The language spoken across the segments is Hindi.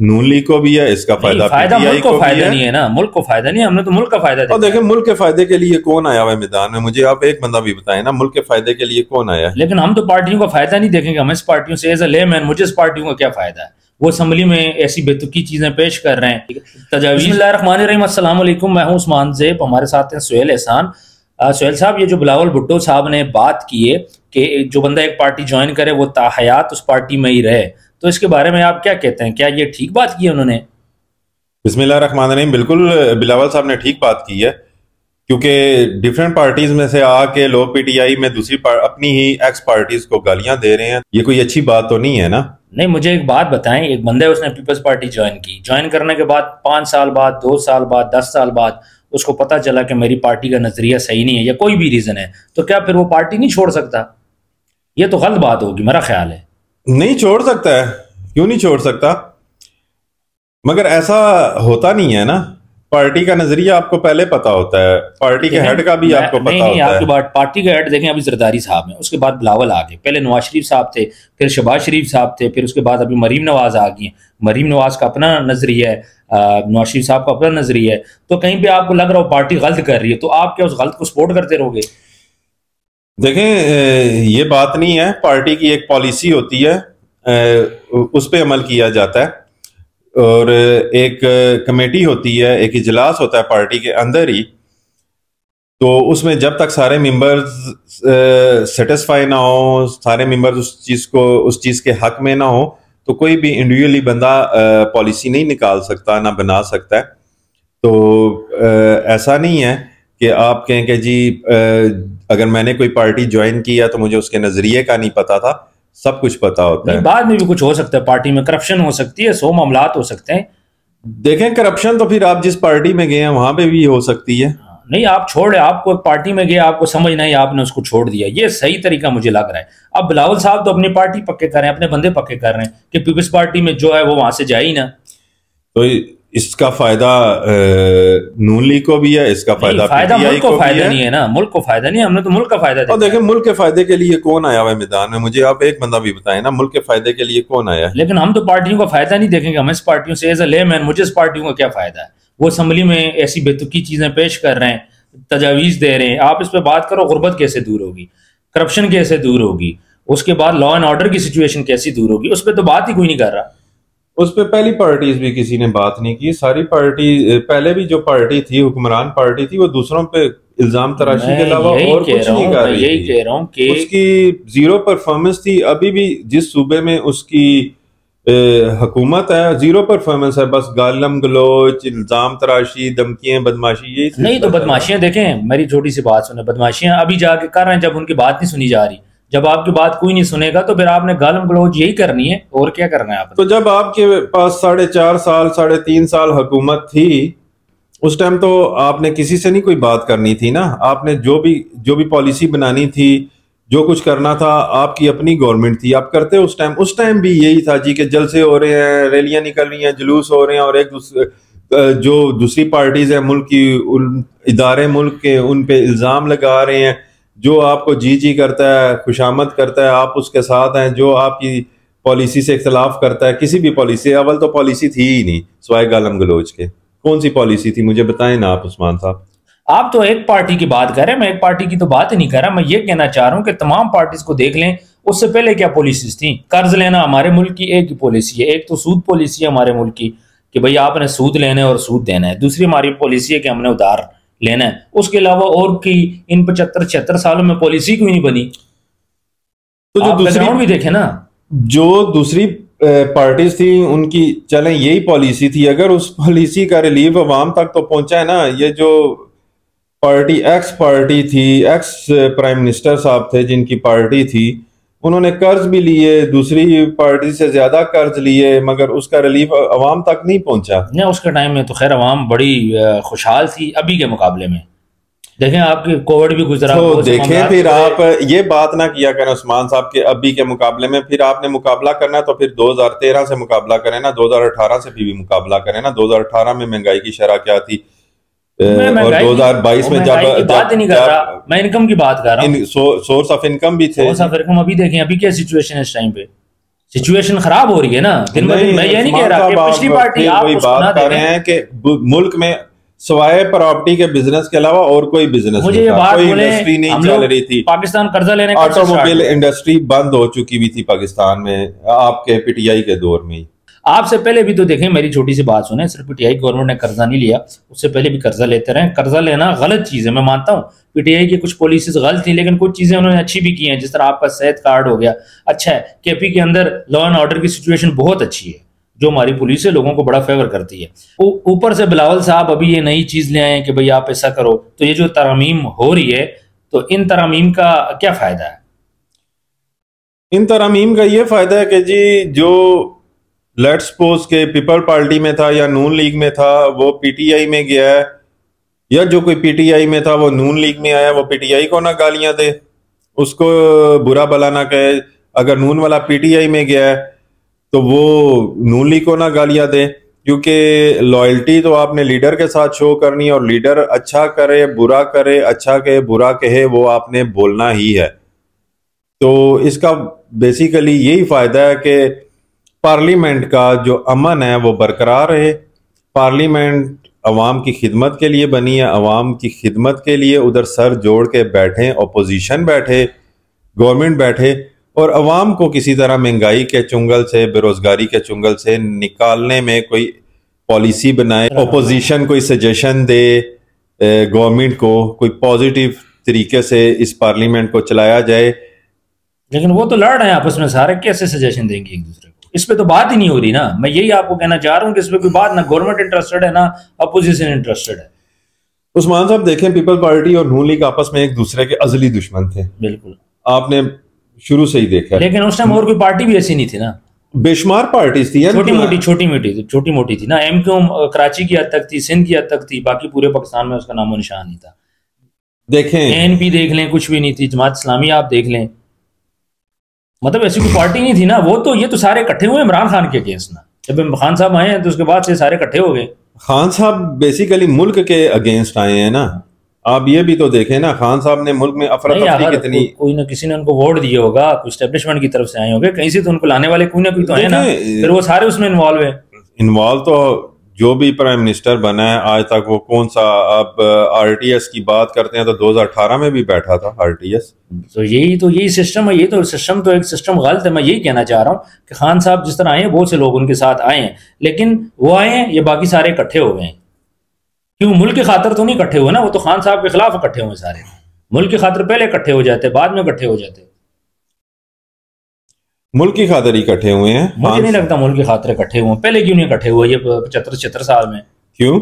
नून लीग को भी है इसका फ़ायदा फ़ायदा मुल्क को भी फ़ायदा नहीं है ना मुल्क को फ़ायदा नहीं हमने तो मुल्क का फ़ायदा और देखा मुल्क के फ़ायदे के लिए कौन आया हुआ है मैदान में? मुझे आप एक बंदा भी बताएँ ना मुल्क के फ़ायदे के लिए कौन आया है? लेकिन हम तो पार्टियों का फ़ायदा नहीं देखेंगे हम इस पार्टियों से एज ए लेमैन मुझे इस पार्टियों का क्या फ़ायदा है? वो असम्बली में ऐसी बेतुकी चीज़ें पेश कर रहे हैं। तजावीज़ वालेकुम मैं हूँ उस्मान जेब हमारे साथ हैं सुहेल एहसान। सुहेल साहब ये जो बिलावल भुट्टो साहब ने बात की है कि जो बंदा एक पार्टी ज्वाइन करे वो ताहयात उस पार्टी में ही रहे। तो इसके बारे में आप क्या कहते हैं? क्या ये ठीक बात की है उन्होंने? बिस्मिल्लाह बिल्कुल बिलावल साहब ने ठीक बात की है क्योंकि डिफरेंट पार्टीज़ में से आके लोग पीटीआई में दूसरी अपनी ही एक्स पार्टीज़ को गालियाँ दे रहे हैं। ये कोई अच्छी बात तो नहीं है ना? नहीं मुझे एक बात बताएँ एक बंदे उसने पीपल्स पार्टी ज्वाइन की। ज्वाइन करने के बाद पाँच साल बाद दो साल बाद दस साल बाद उसको पता चला कि मेरी पार्टी का नज़रिया सही नहीं है या कोई भी रीजन है तो क्या फिर वो पार्टी नहीं छोड़ सकता? ये तो गलत बात होगी मेरा ख्याल है। नहीं छोड़ सकता है। क्यों नहीं छोड़ सकता? मगर ऐसा होता नहीं है ना। पार्टी का नज़रिया आपको पहले पता होता है। पार्टी के हेड का भी आपको पता नहीं होता आपकी है। पार्टी का हेड देखें अभी जरदारी साहब हैं। उसके बाद बिलावल आ गए। पहले नवाज़ शरीफ साहब थे फिर शबाज शरीफ साहब थे फिर उसके बाद अभी मरीम नवाज़ आ गई मरीम नवाज़ का अपना नज़रिया है। नवाज़ शरीफ साहब का अपना नज़रिया है। तो कहीं पर आपको लग रहा हो पार्टी गलत कर रही है तो आप क्या उस गलत को सपोर्ट करते रहोगे? देखें ये बात नहीं है पार्टी की एक पॉलिसी होती है उस पर अमल किया जाता है। और एक कमेटी होती है एक इजलास होता है पार्टी के अंदर ही तो उसमें जब तक सारे मेंबर्स सेटिस्फाई ना हो सारे मेंबर्स उस चीज़ को उस चीज़ के हक में ना हो तो कोई भी इंडिविजुअली बंदा पॉलिसी नहीं निकाल सकता ना बना सकता है। तो अ, ऐसा नहीं है कि आप कहें कि जी अ, अगर मैंने कोई पार्टी ज्वाइन किया तो मुझे उसके नज़रिए का नहीं पता था सब कुछ पता होता है। बाद में भी कुछ हो सकता है पार्टी में करप्शन हो सकती है सौ मामलात हो सकते हैं। देखें करप्शन तो फिर आप जिस पार्टी में गए हैं वहाँ पे भी हो सकती है। नहीं आप छोड़े आपको एक पार्टी में गए आपको समझ नहीं आपने उसको छोड़ दिया। ये सही तरीका मुझे लग रहा है। अब बिलावल साहब तो अपनी पार्टी पक्के कर रहे हैं अपने बंदे पक्के कर रहे हैं कि पीपल्स पार्टी में जो है वो वहाँ से जाए ही ना। तो इसका फ़ायदा नून लीग को भी है इसका फ़ायदा फ़ायदा मुल्क को फ़ायदा नहीं है ना मुल्क को फ़ायदा नहीं है हमने तो मुल्क का फ़ायदा और देखा। मुल्क के फ़ायदे के लिए कौन आया हुआ है मैदान में? मुझे आप एक बंदा भी बताएँ ना मुल्क के फ़ायदे के लिए कौन आया है? लेकिन हम तो पार्टियों का फ़ायदा नहीं देखेंगे हम इस पार्टियों से एज ए लेमैन मुझे इस पार्टियों का क्या फ़ायदा है? वो असम्बली में ऐसी बेतुकी चीज़ें पेश कर रहे हैं तजावीज दे रहे हैं। आप इस पर बात करो गुर्बत कैसे दूर होगी? करप्शन कैसे दूर होगी? उसके बाद लॉ एंड ऑर्डर की सिचुएशन कैसी दूर होगी? उस पर तो बात ही कोई नहीं कर रहा। उस पर पहली पार्टीज़ भी किसी ने बात नहीं की। सारी पार्टी पहले भी जो पार्टी थी हुक्मरान पार्टी थी वो दूसरों पे इल्ज़ाम तराशी के अलावा और कुछ नहीं कर रही यही कह रहा हूँ कि उसकी ज़ीरो परफॉर्मेंस थी। अभी भी जिस सूबे में उसकी हकूमत है ज़ीरो परफॉर्मेंस है। बस गालम गलोच इल्ज़ाम तराशी धमकियाँ बदमाशी ये नहीं तो बदमाशियाँ देखें मेरी छोटी सी बात सुने। बदमाशियाँ अभी जाके कर रहे हैं जब उनकी बात नहीं सुनी जा रही। जब आपकी बात कोई नहीं सुनेगा तो फिर आपने गालम गलोच यही करनी है, और क्या करना है आपने? तो जब आपके पास साढ़े चार साल, साढ़े तीन साल हुकूमत थी, उस टाइम तो आपने किसी से नहीं कोई बात करनी थी ना? आपने जो भी जो भी पॉलिसी बनानी थी, जो कुछ करना था, आपकी अपनी गवर्नमेंट थी। आप करते उस टाइम उस टाइम भी यही था जी के जलसे हो रहे हैं, रैलियाँ निकल रही हैं, जुलूस हो रहे हैं, और एक दूसरे जो दूसरी पार्टीज़ है, मुल्क की उन, इदारे मुल्क के उन पे इल्ज़ाम लगा रहे हैं जो आपको जी जी करता है, खुशामद करता है, आप उसके साथ हैं, जो आपकी पॉलिसी से इख्तलाफ करता है, किसी भी पॉलिसी अवल तो पॉलिसी थी ही नहीं स्वाय गालम गलोच के। कौन सी पॉलिसी थी? मुझे बताएँ ना आप, उस्मान साहब। आप तो एक पार्टी की बात कर रहे हैं, मैं एक पार्टी की तो बात ही नहीं कर रहा, मैं ये कहना चाह रहा हूँ कि तमाम पार्टीज़ को देख लें, उससे पहले क्या पॉलिसीज़ थी? कर्ज लेना हमारे मुल्क की एक ही पॉलिसी है, एक तो सूद पॉलिसी है हमारे मुल्क की, कि भाई आपने सूद लेना है और सूद देना है, दूसरी हमारी पॉलिसी है कि हमने उधार लेना है। उसके अलावा और की इन पचहत्तर छिहत्तर सालों में पॉलिसी क्यों नहीं बनी? तो जो दूसरी भी देखे ना। जो दूसरी पार्टीज़ थी उनकी चलें यही पॉलिसी थी। अगर उस पॉलिसी का रिलीफ अवाम तक तो पहुँचा है ना ये जो पार्टी एक्स पार्टी थी एक्स प्राइम मिनिस्टर साहब थे जिनकी पार्टी थी उन्होंने कर्ज भी लिए दूसरी पार्टी से ज़्यादा कर्ज लिए मगर उसका रिलीफ अवाम तक नहीं पहुँचा। ना उसके टाइम में तो खैर आवाम बड़ी खुशहाल थी अभी के मुकाबले में। देखें आपके कोविड भी गुजरा तो देखें फिर आप ये बात ना किया करें उस्मान साहब के अभी के मुकाबले में फिर आपने मुकाबला करना तो फिर 2013 से मुकाबला करें ना 2018 से भी मुकाबला करें ना। 2018 में महँगाई की शरह क्या थी? मैं और महँगाई की- 2022 में मैं जब बात नहीं कर रहा। मैं इनकम की बात कर रहा हूँ। सोर्स ऑफ़ इनकम भी थे। अभी देखें अभी क्या सिचुएशन है इस टाइम पे? सिचुएशन खराब हो रही है ना? दिन ब दिन मैं ये नहीं कह रहा कि पिछली पार्टी आप बात कर रहे हैं कि मुल्क में सवाए प्रॉपर्टी के बिज़नेस के अलावा और कोई बिज़नेस मुझे ये बात कोई इंडस्ट्री नहीं चल रही थी। पाकिस्तान कर्जा लेने ऑटोमोबाइल इंडस्ट्री बंद हो चुकी हुई थी पाकिस्तान में आपके पीटीआई के दौर में आपसे पहले भी तो देखें, मेरी छोटी सी बात सुने, सिर्फ़ पीटीआई गवर्नमेंट ने कर्जा नहीं लिया, उससे पहले भी कर्जा लेते रहे। कर्जा लेना गलत चीज़ है, मैं मानता हूँ। पीटीआई की कुछ पॉलिसीज़ गलत थी, लेकिन कुछ चीज़ें उन्होंने अच्छी भी की हैं। जिस तरह आपका सेहत कार्ड हो गया। अच्छा है केपी के अंदर लॉ एंड ऑर्डर की सिचुएशन बहुत अच्छी है, जो हमारी पुलिस है, लोगों को बड़ा फेवर करती है। ऊपर से बिलावल साहब अभी ये नई चीज़ ले आए कि भाई आप ऐसा करो। तो ये जो तरमीम हो रही है तो इन तरमीम का क्या फ़ायदा है? इन तरमीम का ये फ़ायदा है कि जी, जो लेट्स सपोज़ के पीपल पार्टी में था या नून लीग में था, वो पीटीआई में गया है। या जो कोई पीटीआई में था, वो नून लीग में आया, वो पीटीआई को ना गालियाँ दे। उसको बुरा भला ना कहे। अगर नून वाला पीटीआई में गया है तो वो नून लीग को ना गालियाँ दे। क्योंकि लॉयल्टी तो आपने लीडर के साथ शो करनी है, और लीडर अच्छा करे, बुरा करे अच्छा कहे, बुरा कहे, वो आपने बोलना ही है। तो इसका बेसिकली यही फ़ायदा है कि पार्लियामेंट का जो अमन है, वो बरकरार रहे। पार्लियामेंट अवाम की खिदमत के लिए बनी है। अवाम की खिदमत के लिए उधर सर जोड़ के बैठे अपोजिशन बैठे गवर्नमेंट बैठे और अवाम को किसी तरह महँगाई के चुंगल से, बेरोजगारी के चुंगल से निकालने में कोई पॉलिसी बनाए। अपोजिशन कोई सजेशन दे गवर्नमेंट को कोई पॉजिटिव तरीके से इस पार्लियामेंट को चलाया जाए। लेकिन वो तो लड़ रहे हैं आपस में, सारे कैसे सजेशन देंगे एक दूसरे इस पर तो बात ही नहीं हो रही ना। मैं यही आपको कहना चाह रहा हूँ कि इस पर कोई बात ना गवर्नमेंट इंटरेस्टेड है ना अपोजिशन इंटरेस्टेड है। उस्मान साहब देखें पीपल पार्टी और नून लीग आपस में एक दूसरे के अजली दुश्मन थे। बिल्कुल। आपने शुरू से ही देखा लेकिन उस टाइम और कोई पार्टी भी ऐसी नहीं थी ना। बेशुमार पार्टी थी छोटी मोटी छोटी मोटी छोटी मोटी थी ना। एम क्यू कराची की हद तक थी सिंध की हद तक थी बाकी पूरे पाकिस्तान में उसका नामो निशान नहीं था। देखें। एन पी देख लें कुछ भी नहीं थी जमात इस्लामी आप देख लें। मतलब ऐसी कोई पार्टी नहीं थी ना वो तो ये तो सारे इकट्ठे हुए इमरान खान के अगेंस्ट ना। जब खान साहब आए हैं तो उसके बाद से सारे इकट्ठे हो गए। खान साहब बेसिकली मुल्क के अगेंस्ट आए हैं ना। आप ये भी तो देखें ना खान साहब ने मुल्क में अफरा तफरी कितनी को, कोई ना किसी ने उनको वोट दिए होगा कुछ स्टेब्लिशमेंट की तरफ़ से आए होंगे। कहीं से तो उनको लाने वाले कोई ना कोई तो है ना। फिर वो सारे उसमें इन्वॉल्व है। इन्वॉल्व तो जो भी प्राइम मिनिस्टर बना है, आज तक वो कौन सा, अब आरटीएस की बात करते हैं तो 2018 में भी बैठा था आरटीएस तो यही तो यही सिस्टम है, यही तो सिस्टम तो एक सिस्टम गलत है, मैं यही कहना चाह रहा हूँ कि खान साहब जिस तरह आए हैं, बहुत से लोग उनके साथ आए हैं, लेकिन वो आए हैं, ये बाकी सारे इकट्ठे हो गए हैं। क्यों? मुल्क की खातर तो नहीं इकट्ठे हुए ना, वो तो खान साहब के खिलाफ इकट्ठे हुए सारे। मुल्क की खातर पहले इकट्ठे हो जाते, बाद में इकट्ठे हो जाते। मुल्क की खातर इकट्ठे हुए हैं। मुझे नहीं लगता मुल्क की खातर इकट्ठे हुए पहले क्यों नहीं इकट्ठे हुए? ये पचहत्तर छिहत्तर साल में। क्यों?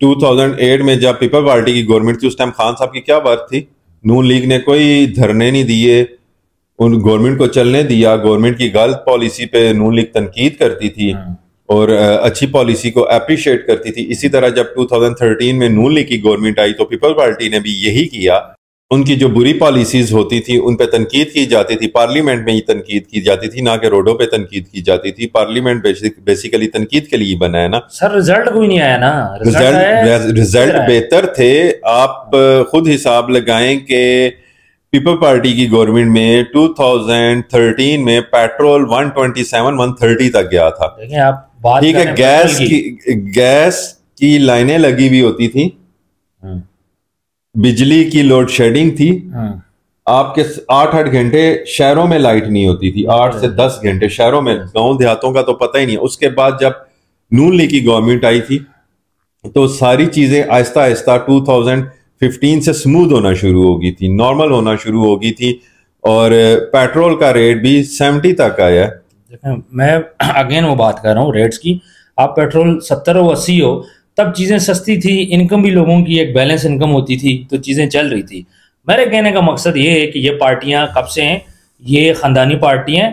टू थाउज़ेंड एट में जब पीपल पार्टी की गवर्नमेंट थी उस टाइम खान साहब की क्या बात थी? नून लीग ने कोई धरने नहीं दिए उन गवर्नमेंट को चलने दिया गवर्नमेंट की गलत पॉलिसी पे नून लीग तनकीद करती थी हाँ। और अच्छी पॉलिसी को अप्रिशिएट करती थी। इसी तरह जब 2013 में नून लीग की गवर्नमेंट आई तो पीपल पार्टी ने भी यही किया। उनकी जो बुरी पॉलिसीज़ होती थी उन पे तनकीद की जाती थी। पार्लियामेंट में ही तनकीद की जाती थी ना कि रोडों पे तनकीद की जाती थी। पार्लियामेंट बेसिकली तनकीद के लिए बना है ना। सर रिज़ल्ट कोई नहीं आया ना। रिज़ल्ट रिज़ल्ट बेहतर थे। आप खुद हिसाब लगाएँ कि पीपल पार्टी की गवर्नमेंट में 2013 में पेट्रोल 127 130 तक गया था। ठीक है गैस की गैस की लाइनें लगी हुई होती थी। हम्म। बिजली की लोड शेडिंग थी। हाँ। आपके आठ आठ घंटे शहरों में लाइट नहीं होती थी। आठ से दस घंटे शहरों में गाँव देहातों का तो पता ही नहीं उसके बाद जब नून लीग की गवर्नमेंट आई थी तो सारी चीज़ें आहिस्ता आहिस्ता 2015 से स्मूथ होना शुरू हो गई थी नॉर्मल होना शुरू हो गई थी। और पेट्रोल का रेट भी 70 तक आया। मैं अगेन वो बात कर रहा हूँ रेट्स की। आप पेट्रोल सत्तर और अस्सी हो तब चीज़ें सस्ती थी इनकम भी लोगों की एक बैलेंस इनकम होती थी तो चीज़ें चल रही थी। मेरे कहने का मकसद ये है कि ये पार्टियाँ कब से हैं? ये ख़ानदानी पार्टी हैं।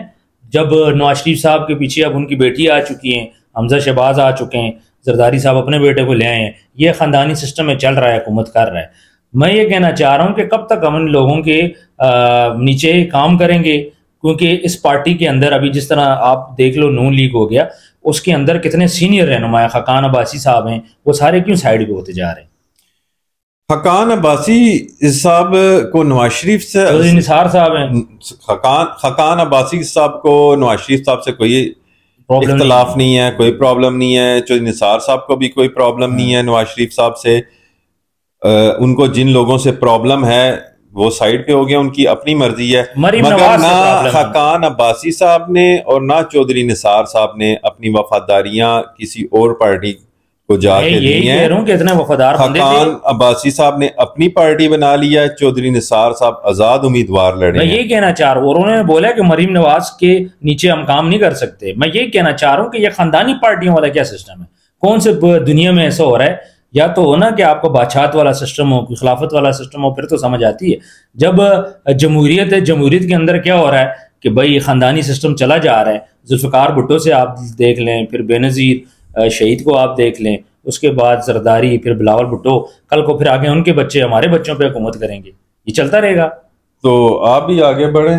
जब नवाज़ शरीफ साहब के पीछे अब उनकी बेटी आ चुकी हैं हमजा शहबाज आ चुके हैं जरदारी साहब अपने बेटे को ले आए हैं ये ख़ानदानी सिस्टम में चल रहा है हुकूमत कर रहा है। मैं ये कहना चाह रहा हूँ कि कब तक हम इन लोगों के आ, नीचे काम करेंगे? क्योंकि इस पार्टी के अंदर अभी जिस तरह आप देख लो नून लीग हो गया उसके अंदर कितने सीनियर रहनुमाया खकान अब्बासी साहब हैं वो सारे क्यों साइड पे होते जा रहे हैं? हकान अब्बासी साहब को नवाज़ शरीफ से चौधरी निसार साहब हैं। हकान हकान अब्बासी साहब को नवाज़ शरीफ साहब से कोई इख्तलाफ नहीं है कोई प्रॉब्लम नहीं है। चौधरी निसार साहब को भी कोई प्रॉब्लम नहीं है नवाज़ शरीफ साहब से अ, उनको जिन लोगों से प्रॉब्लम है वो साइड पे हो गया उनकी अपनी मर्ज़ी है। मगर ना हकान अब्बासी साहब ने और ना चौधरी निसार साहब ने अपनी वफादारियाँ किसी और पार्टी को जाके दी हैं। इतने वफादार अब्बासी साहब ने अपनी पार्टी बना लिया है चौधरी निसार साहब आज़ाद उम्मीदवार लड़े मैं यही कहना चाह रहा हूँ और उन्होंने बोला कि मरीम नवाज़ के नीचे हम काम नहीं कर सकते। मैं ये कहना चाह रहा हूँ कि यह खानदानी पार्टियों वाला क्या सिस्टम है? कौन से दुनिया में ऐसा हो रहा है या तो हो ना कि आपको बादशाहत वाला सिस्टम हो कोई खिलाफत वाला सिस्टम हो, फिर तो समझ आती है। जब जमहूरियत है, जमहूरियत के अंदर क्या हो रहा है कि भाई खानदानी सिस्टम चला जा रहा है, जुल्फ़िकार भुट्टो से आप देख लें, फिर बेनज़ीर शहीद को आप देख लें, उसके बाद जरदारी फिर बिलावल भुट्टो, कल को फिर आगे उनके बच्चे, हमारे बच्चों पर हुकूमत करेंगे। ये चलता रहेगा। तो आप भी आगे बढ़े।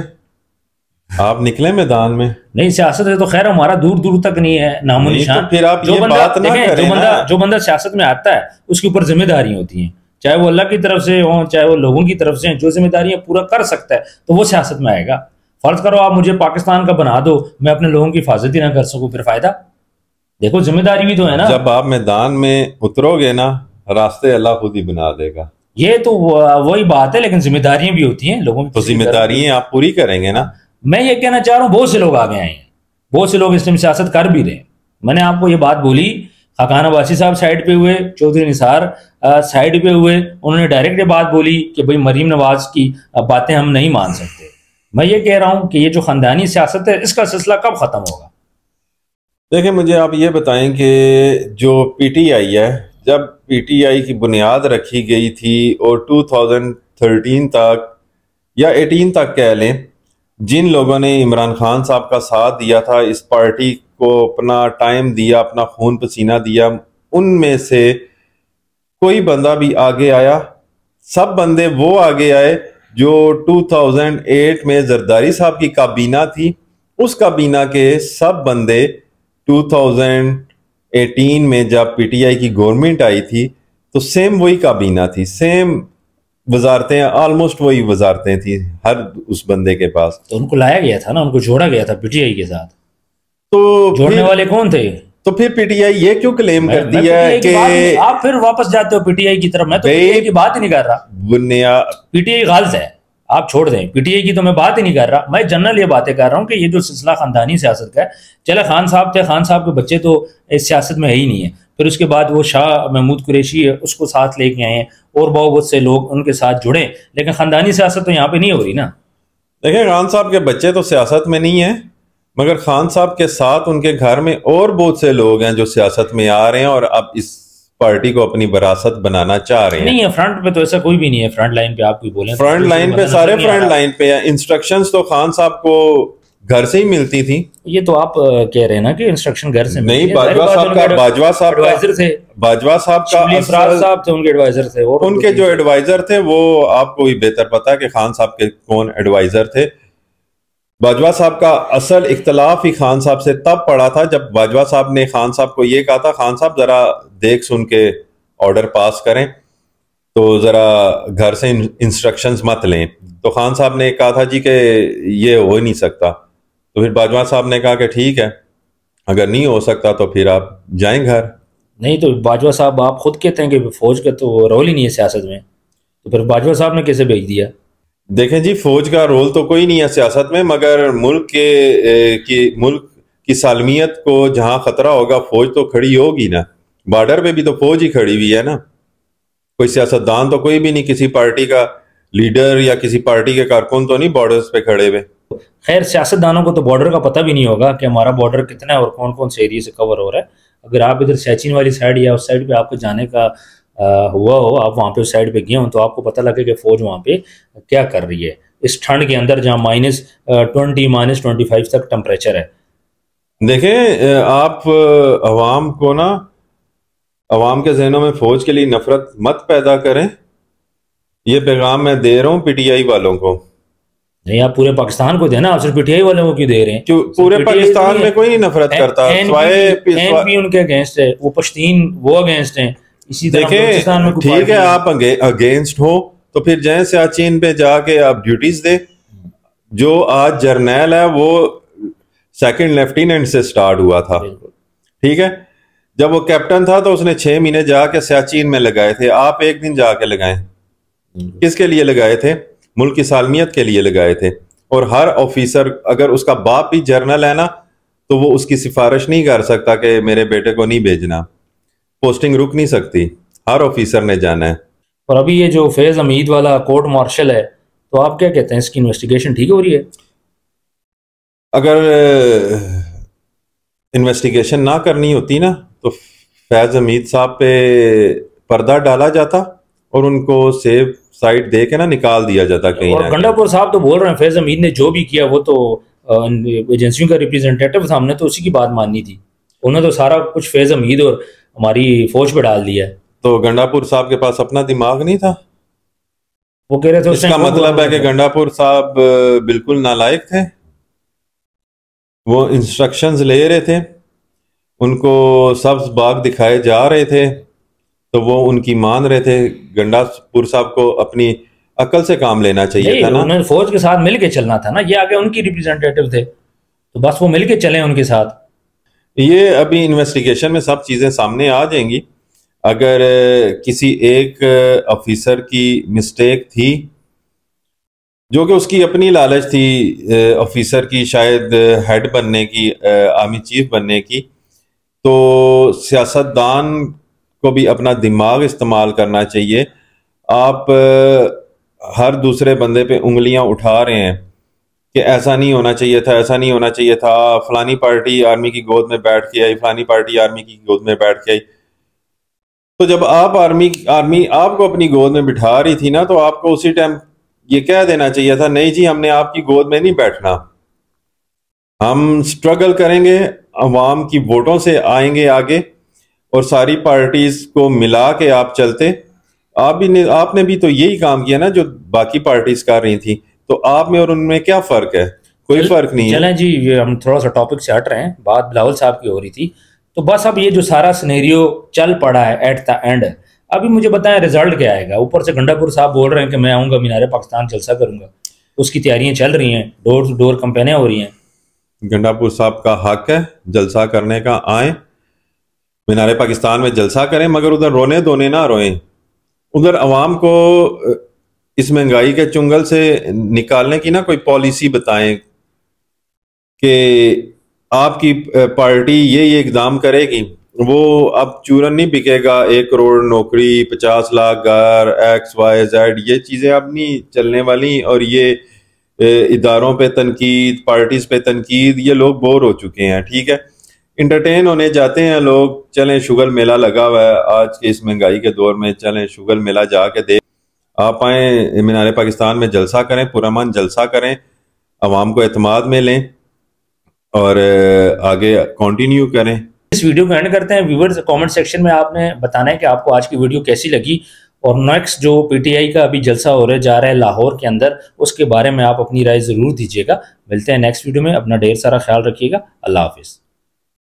आप निकले मैदान में। नहीं सियासत है तो खैर हमारा दूर दूर तक नहीं है नामो निशान तो फिर आप जो बंदा बात ना करें जो बंदा। जो बंदा सियासत में आता है उसके ऊपर जिम्मेदारियाँ होती हैं। चाहे वो अल्लाह की तरफ़ से हो चाहे वो लोगों की तरफ़ से हैं, जो जिम्मेदारियाँ पूरा कर सकता है तो वो सियासत में आएगा। फ़र्ज़ करो आप मुझे पाकिस्तान का बना दो मैं अपने लोगों की हिफाजत ही ना कर सकूँ फिर फ़ायदा? देखो ज़िम्मेदारी भी तो है ना। जब आप मैदान में उतरोगे ना रास्ते अल्लाह खुद ही बना देगा। ये तो वही बात है लेकिन जिम्मेदारियाँ भी होती हैं लोगों की तो ज़िम्मेदारी आप पूरी करेंगे ना। मैं ये कहना चाह रहा हूँ, बहुत से लोग आगे आए हैं। बहुत से लोग इस टाइम सियासत कर भी रहे हैं। मैंने आपको ये बात बोली, खाकान अब्बासी साहब साइड पे हुए, चौधरी निसार साइड पे हुए, उन्होंने डायरेक्ट ये बात बोली कि भाई मरीम नवाज़ की बातें हम नहीं मान सकते। मैं ये कह रहा हूँ कि ये जो खानदानी सियासत है, इसका सिलसिला कब खत्म होगा? देखिए, मुझे आप ये बताएँ कि जो पीटीआई है, जब पीटीआई की बुनियाद रखी गई थी और 2013 तक या 18 तक कह लें जिन लोगों ने इमरान खान साहब का साथ दिया था, इस पार्टी को अपना टाइम दिया, अपना खून पसीना दिया, उनमें से कोई बंदा भी आगे आया। सब बंदे वो आगे आए जो 2008 में जरदारी साहब की काबीना थी। उस काबीना के सब बंदे 2018 में जब पीटीआई की गवर्नमेंट आई थी तो सेम वही काबीना थी। सेम वजारतें ऑलमोस्ट वही वजारतें थी हर उस बंदे के पास। तो उनको लाया गया था ना उनको जोड़ा गया था पीटीआई के साथ। तो जोड़ने वाले कौन थे? तो फिर पीटीआई ये क्यों क्लेम कर करती मैं है की आप फिर वापस जाते हो पीटीआई की तरफ़ मैं तो पीटीआई की बात ही नहीं कर रहा। बुनियाद पीटीआई गलत है। आप छोड़ दें। पीटीआई की तो मैं बात ही नहीं कर रहा। मैं जनरल ये बातें कर रहा हूँ कि ये जो सिलसिला खानदानी सियासत का है, चले खान साहब थे, खान साहब के बच्चे तो इस सियासत में है ही नहीं है। फिर उसके बाद वो शाह महमूद कुरैशी है, उसको साथ लेके आए हैं, और बहुत से लोग उनके साथ जुड़े। लेकिन खानदानी सियासत तो यहाँ पे नहीं हो रही ना। देखें खान साहब के बच्चे तो सियासत में नहीं है, मगर खान साहब के साथ उनके घर में और बहुत से लोग हैं जो सियासत में आ रहे हैं और अब इस पार्टी को अपनी विरासत बनाना चाह रहे हैं। नहीं है फ्रंट पे तो ऐसा कोई भी नहीं है। फ्रंट लाइन पे आप कोई बोले फ्रंट लाइन पे सारे नहीं आ फ्रंट लाइन पे इंस्ट्रक्शंस तो खान साहब को घर से ही मिलती थी। ये तो आप कह रहे हैं ना कि इंस्ट्रक्शन घर से नहीं बाजवा साहब का बाजवा साहब एडवाइजर थे बाजवा साहब का साहब थे उनके एडवाइजर थे और उनके जो एडवाइजर थे वो आपको ही बेहतर पता है कि खान साहब के कौन एडवाइजर थे। बाजवा साहब का असल इख्तलाफ ही खान साहब से तब पड़ा था जब बाजवा साहब ने खान साहब को ये कहा था, खान साहब, जरा देख सुन के ऑर्डर पास करें तो जरा घर से इंस्ट्रक्शंस मत लें। तो खान साहब ने कहा था जी कि ये हो ही नहीं सकता। तो फिर बाजवा साहब ने कहा कि ठीक है, अगर नहीं हो सकता तो फिर आप जाएँ घर। नहीं तो बाजवा साहब, आप खुद कहते हैं कि फौज का तो रोल ही नहीं है सियासत में। तो फिर बाजवा साहब ने कैसे भेज दिया? देखें जी, फौज का रोल तो कोई नहीं है सियासत में, मगर मुल्क के की, मुल्क की सालमियत को जहाँ खतरा होगा, फौज तो खड़ी होगी ना। बॉर्डर पे भी तो फौज ही खड़ी हुई है ना। कोई सियासतदान तो कोई भी नहीं, किसी पार्टी का लीडर या किसी पार्टी के कारकुन तो नहीं बॉर्डर्स पे खड़े हुए। खैर, सियासतदानों को तो बॉर्डर का पता भी नहीं होगा कि हमारा बॉर्डर कितना है और कौन कौन से एरिया से कवर हो रहा है। अगर आप इधर सैचिन वाली साइड या उस साइड पे आपको जाने का हुआ हो आप वहाँ पे उस साइड पे गए हो तो आपको पता लगे कि फौज वहाँ पे क्या कर रही है। इस ठंड के अंदर जहाँ minus twenty minus twenty five तक टेम्परेचर है। देखें आप अवाम को ना अवाम के जहनों में फौज के लिए नफरत मत पैदा करें। ये पैगाम मैं दे रहा हूँ पीटीआई वालों को। नहीं आप पूरे पाकिस्तान को देना आप सिर्फ़ पीटीआई वालों को क्यों दे रहे हैं? पूरे पाकिस्तान में कोई नहीं नफरत करता? उनके अगेंस्ट है वो पश्तीन वो अगेंस्ट हैं। इसी ठीक है आप अगेंस्ट हो तो फिर जाए सियाचिन पे जाके आप ड्यूटीज़ दे। जो आज जर्नैल है वो सेकंड लेफ्टिनेंट से स्टार्ट हुआ था। ठीक है? जब वो कैप्टन था तो उसने छह महीने जाके सियाचिन में लगाए थे। आप एक दिन जाके लगाए। किसके लिए लगाए थे? मुल्क की सालमियत के लिए लगाए थे। और हर ऑफिसर अगर उसका बाप भी जर्नल है ना तो वो उसकी सिफारिश नहीं कर सकता कि मेरे बेटे को नहीं भेजना। पोस्टिंग रुक नहीं सकती। हर ऑफिसर ने जाना है। और अभी ये जो फैज हमीद वाला कोर्ट मार्शल है तो आप क्या कहते हैं इसकी इन्वेस्टिगेशन ठीक हो रही है? अगर इन्वेस्टिगेशन ना करनी होती ना तो फैज हमीद साहब पे पर्दा डाला जाता और उनको सेफ़ साइड दे के ना निकाल दिया जाता कहीं और गंडापुर साहब तो बोल रहे हैं फैज हमीद ने जो भी किया वो तो एजेंसियों का रिप्रेजेंटेटिव था हमने तो उसी की बात माननी थी। उन्होंने तो सारा कुछ फैज हमीद और हमारी फौज पे डाल दिया है। तो गंडापुर साहब के पास अपना दिमाग नहीं था? वो कह रहे थे इसका मतलब है कि गंडापुर साहब बिल्कुल नालायक थे। वो इंस्ट्रक्शंस ले रहे थे। उनको सब्ज बाग दिखाए जा रहे थे। तो वो उनकी मान रहे थे गंडापुर साहब को अपनी अकल से काम लेना चाहिए था ना? फौज के साथ मिल के चलना था ना। ये आगे उनकी रिप्रेजेंटेटिव थे। तो बस वो मिल के चले उनके साथ। ये अभी इन्वेस्टिगेशन में सब चीज़ें सामने आ जाएँगी। अगर किसी एक ऑफिसर की मिस्टेक थी, जो कि उसकी अपनी लालच थी ऑफिसर की शायद हेड बनने की आर्मी चीफ बनने की तो सियासतदान को भी अपना दिमाग इस्तेमाल करना चाहिए। आप हर दूसरे बंदे पे उंगलियाँ उठा रहे हैं। कि ऐसा नहीं होना चाहिए था ऐसा नहीं होना चाहिए था। फलानी पार्टी आर्मी की गोद में बैठ के आई फलानी पार्टी आर्मी की गोद में बैठ के आई। तो जब आप आर्मी आर्मी आपको अपनी गोद में बिठा रही थी ना तो आपको उसी टाइम ये कह देना चाहिए था नहीं जी हमने आपकी गोद में नहीं बैठना। हम स्ट्रगल करेंगे अवाम की वोटों से आएँगे आगे और सारी पार्टीज़ को मिला के आप चलते। आप भी ने, आपने भी तो यही काम किया ना जो बाकी पार्टीज़ कर रही थी। तो आप में और उनमें क्या फ़र्क है? कोई फ़र्क नहीं है। चलें जी ये हम थोड़ा सा टॉपिक से हट रहे हैं। बात बिलावल साहब की हो रही थी। तो बस अब ये जो सारा सिनेरियो चल पड़ा है एट द एंड अभी मुझे बताएँ रिज़ल्ट क्या आएगा? ऊपर से गंडापुर साहब बोल रहे हैं कि मैं आऊँगा मीनारे पाकिस्तान जलसा करूँगा। उसकी तैयारियाँ चल रही हैं डोर टू डोर कंपेनियाँ हो रही हैं। गंडापुर साहब का हक है जलसा करने का आए। मीनारे पाकिस्तान में जलसा करें मगर उधर रोने धोने ना रोएँ। उधर अवाम को इस महँगाई के चुंगल से निकालने की ना कोई पॉलिसी बताएँ कि आपकी पार्टी ये ये इकदाम करेगी। वो अब चूरन नहीं बिकेगा, एक करोड़ नौकरी, पचास लाख घर एक्स वाई जेड ये चीज़ें अब नहीं चलने वाली और ये इदारों पे तनकीद, पार्टीज़ पे तनकीद, ये लोग बोर हो चुके हैं, ठीक है? इंटरटेन होने जाते हैं लोग, चलें शुगर मेला लगा हुआ है, आज के इस महँगाई के दौर में चलें शुगर मेला जाके दे आप आए मीनार पाकिस्तान में जलसा करें पुरमन जलसा करें, अवाम को एतमाद में लें और आगे कंटिन्यू करें। इस वीडियो को एंड करते हैं। व्यूवर्स कमेंट सेक्शन में आपने बताना है कि आपको आज की वीडियो कैसी लगी और नेक्स्ट जो पीटीआई का अभी जलसा हो रहा जा रहा है लाहौर के अंदर, उसके बारे में आप अपनी राय ज़रूर दीजिएगा। मिलते हैं नेक्स्ट वीडियो में। अपना ढेर सारा ख्याल रखिएगा। अल्लाह हाफिज़।